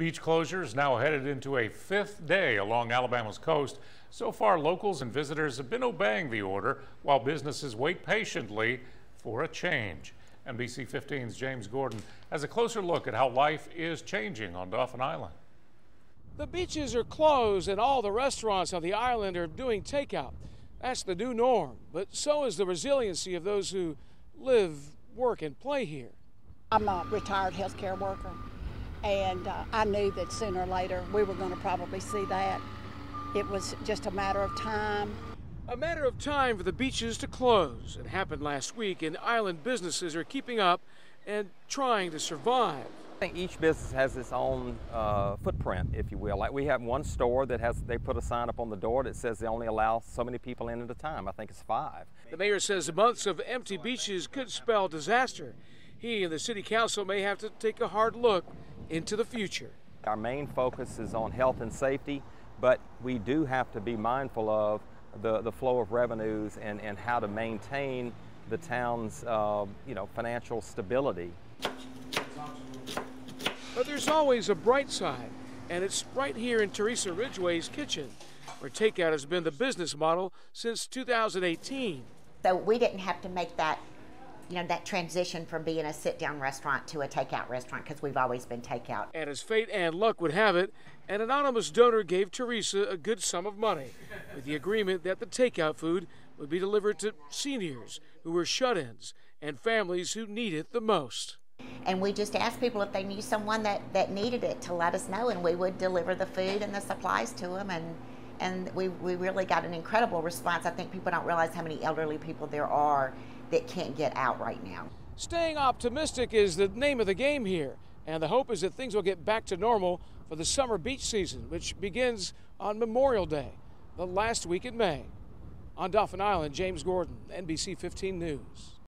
Beach closures now headed into a fifth day along Alabama's coast. So far, locals and visitors have been obeying the order while businesses wait patiently for a change. NBC 15's James Gordon has a closer look at how life is changing on Dauphin Island. The beaches are closed and all the restaurants on the island are doing takeout. That's the new norm, but so is the resiliency of those who live, work, and play here. I'm a retired healthcare worker, and uh, I knew that sooner or later we were going to probably see that. It was just a matter of time. A matter of time for the beaches to close. It happened last week, and island businesses are keeping up and trying to survive. I think each business has its own uh, footprint, if you will. Like we have one store that has, they put a sign up on the door that says they only allow so many people in at a time. I think it's five. The mayor says months of empty beaches could spell disaster. He and the city council may have to take a hard look into the future. Our main focus is on health and safety, but we do have to be mindful of the, the flow of revenues and, and how to maintain the town's uh, you know, financial stability. But there's always a bright side, and it's right here in Teresa Ridgway's kitchen, where takeout has been the business model since 2018. So we didn't have to make that, you know, that transition from being a sit-down restaurant to a takeout restaurant because we've always been takeout. And as fate and luck would have it, an anonymous donor gave Teresa a good sum of money with the agreement that the takeout food would be delivered to seniors who were shut-ins and families who need it the most. And we just asked people if they knew someone that, that needed it to let us know, and we would deliver the food and the supplies to them. And, and we, we really got an incredible response. I think people don't realize how many elderly people there are that can't get out right now. Staying optimistic is the name of the game here, and the hope is that things will get back to normal for the summer beach season, which begins on Memorial Day, the last week in May. On Dauphin Island, James Gordon, NBC 15 News.